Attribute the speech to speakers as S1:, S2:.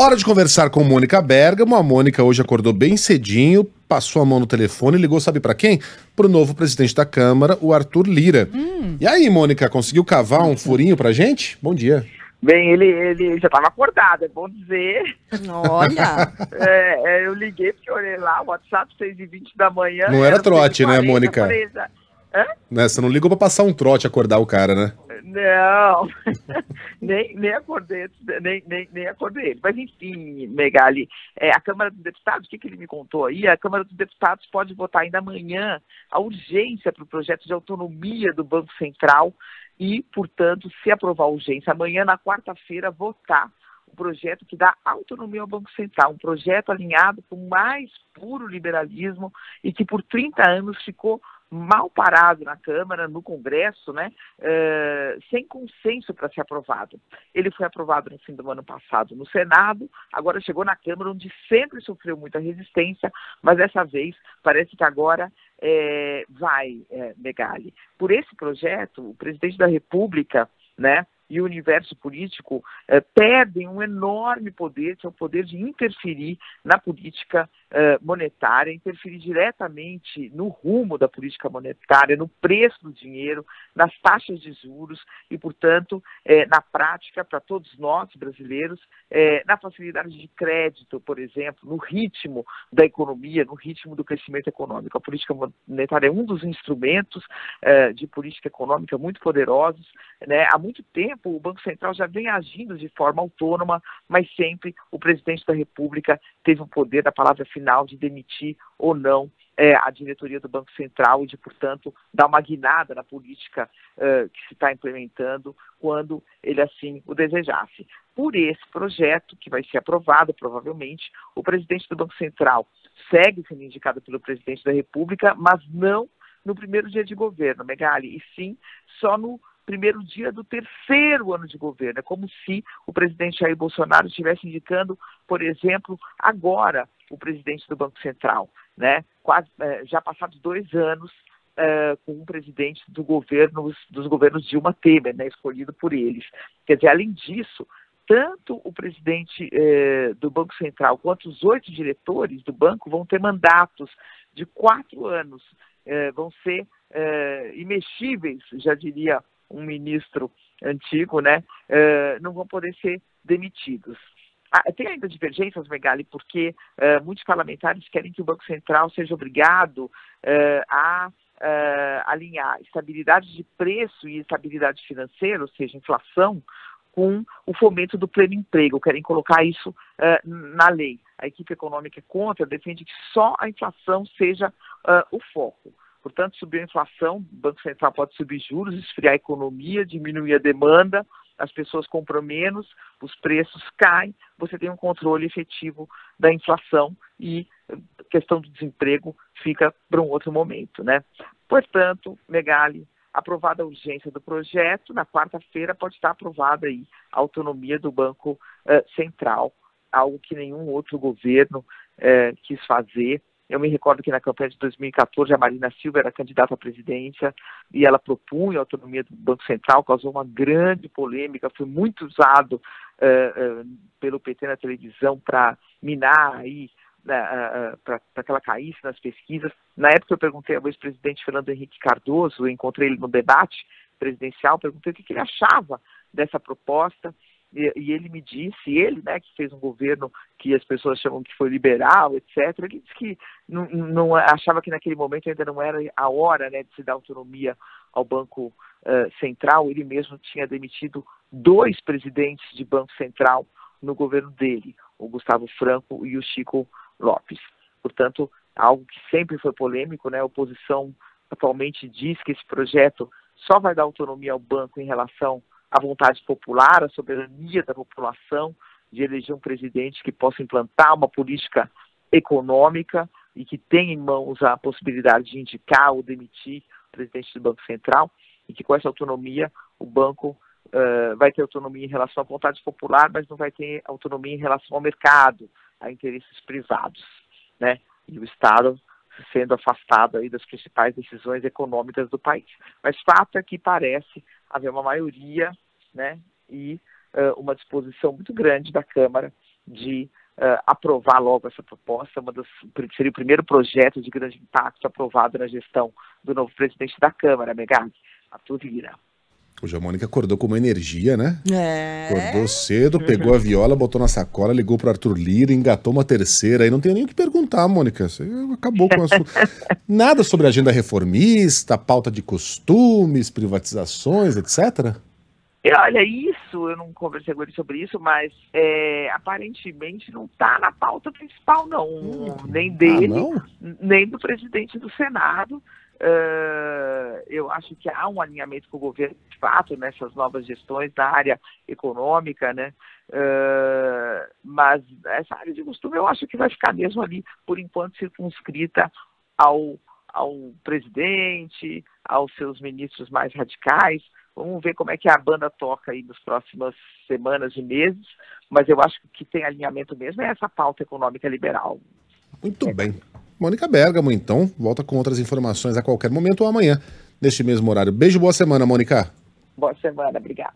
S1: Hora de conversar com Mônica Bergamo. A Mônica hoje acordou bem cedinho, passou a mão no telefone e ligou, sabe para quem? Pro novo presidente da Câmara, o Arthur Lira. Hum. E aí, Mônica, conseguiu cavar um furinho pra gente? Bom dia.
S2: Bem, ele, ele já estava acordado, é bom dizer.
S3: Olha!
S2: É, é, eu liguei porque eu olhei lá, o WhatsApp 6 e 20 da manhã.
S1: Não era, era trote, 40, né, Mônica? Falei, Hã? Né, você não ligou para passar um trote acordar o cara, né?
S2: Não, nem, nem acordei, nem, nem, nem acordei. Mas enfim, Megali, é, a Câmara dos Deputados, o que, que ele me contou aí? A Câmara dos Deputados pode votar ainda amanhã a urgência para o projeto de autonomia do Banco Central e, portanto, se aprovar a urgência, amanhã, na quarta-feira, votar o projeto que dá autonomia ao Banco Central, um projeto alinhado com o mais puro liberalismo e que por 30 anos ficou mal parado na Câmara, no Congresso, né, uh, sem consenso para ser aprovado. Ele foi aprovado no fim do ano passado no Senado, agora chegou na Câmara, onde sempre sofreu muita resistência, mas dessa vez parece que agora é, vai, é, Megali. Por esse projeto, o presidente da República, né, e o universo político eh, perdem um enorme poder, que é o poder de interferir na política eh, monetária, interferir diretamente no rumo da política monetária, no preço do dinheiro, nas taxas de juros e, portanto, eh, na prática, para todos nós brasileiros, eh, na facilidade de crédito, por exemplo, no ritmo da economia, no ritmo do crescimento econômico. A política monetária é um dos instrumentos eh, de política econômica muito poderosos. Né? Há muito tempo o Banco Central já vem agindo de forma autônoma, mas sempre o presidente da República teve o poder da palavra final final de demitir ou não é, a diretoria do Banco Central e de, portanto, dar uma guinada na política uh, que se está implementando quando ele assim o desejasse. Por esse projeto, que vai ser aprovado provavelmente, o presidente do Banco Central segue sendo indicado pelo presidente da República, mas não no primeiro dia de governo, Megali, e sim só no primeiro dia do terceiro ano de governo. É como se o presidente Jair Bolsonaro estivesse indicando, por exemplo, agora o presidente do Banco Central, né? Quase, é, já passados dois anos é, com um presidente do governo, dos governos Dilma Temer, né, escolhido por eles. Quer dizer, além disso, tanto o presidente eh, do Banco Central quanto os oito diretores do banco vão ter mandatos de quatro anos, eh, vão ser eh, imexíveis, já diria um ministro antigo, né, uh, não vão poder ser demitidos. Ah, tem ainda divergências, Megali, porque uh, muitos parlamentares querem que o Banco Central seja obrigado uh, a alinhar estabilidade de preço e estabilidade financeira, ou seja, inflação, com o fomento do pleno emprego. Querem colocar isso na lei. A equipe econômica é contra, defende que só a inflação seja o foco. Portanto, subir a inflação, o Banco Central pode subir juros, esfriar a economia, diminuir a demanda, as pessoas compram menos, os preços caem, você tem um controle efetivo da inflação e a questão do desemprego fica para um outro momento, né? Portanto, Megali, aprovada a urgência do projeto, na quarta-feira pode estar aprovada aí a autonomia do Banco uh, Central, algo que nenhum outro governo uh, quis fazer eu me recordo que na campanha de 2014 a Marina Silva era candidata à presidência e ela propunha a autonomia do Banco Central, causou uma grande polêmica, foi muito usado uh, uh, pelo PT na televisão para minar aí, uh, para que ela caísse nas pesquisas. Na época eu perguntei ao ex-presidente Fernando Henrique Cardoso, encontrei ele no debate presidencial, perguntei o que, que ele achava dessa proposta. E, e, ele me disse, ele, né, que fez um governo que as pessoas chamam que foi liberal, etc., ele disse que não, não achava que naquele momento ainda não era a hora né, de se dar autonomia ao Banco uh, Central. Ele mesmo tinha demitido dois presidentes de Banco Central no governo dele, o Gustavo Franco e o Chico Lopes. Portanto, algo que sempre foi polêmico, né? A oposição atualmente diz que esse projeto só vai dar autonomia ao banco em relação a vontade popular, a soberania da população de eleger um presidente que possa implantar uma política econômica e que tenha em mãos a possibilidade de indicar ou demitir o presidente do Banco Central e que com essa autonomia o banco uh, vai ter autonomia em relação à vontade popular, mas não vai ter autonomia em relação ao mercado, a interesses privados, né? E o Estado sendo afastado aí das principais decisões econômicas do país. Mas fato é que parece haver uma maioria né, e uh, uma disposição muito grande da Câmara de uh, aprovar logo essa proposta, uma das, seria o primeiro projeto de grande impacto aprovado na gestão do novo presidente da Câmara, Megali, Arthur Lira.
S1: Hoje a Mônica acordou com uma energia, né?
S3: É.
S1: Acordou cedo, pegou a viola, botou na sacola, ligou pro Arthur Lira, engatou uma terceira. Aí não tem nem o que perguntar, Mônica. Você acabou com o assunto. Nada sobre agenda reformista, pauta de costumes, privatizações, etc.
S2: Olha, isso, eu não conversei com ele sobre isso, mas é, aparentemente não está na pauta principal, não. Hum. Nem dele, ah, não? nem do presidente do Senado. Uh, eu acho que há um alinhamento com o governo, de fato, nessas novas gestões da área econômica, né? Uh, mas essa área de costume eu acho que vai ficar mesmo ali, por enquanto, circunscrita ao, ao presidente, aos seus ministros mais radicais. Vamos ver como é que a banda toca aí nas próximas semanas e meses, mas eu acho que tem alinhamento mesmo é essa pauta econômica liberal.
S1: Muito bem. Mônica Bergamo, então, volta com outras informações a qualquer momento ou amanhã, neste mesmo horário. Beijo, boa semana, Mônica.
S2: Boa semana, obrigada.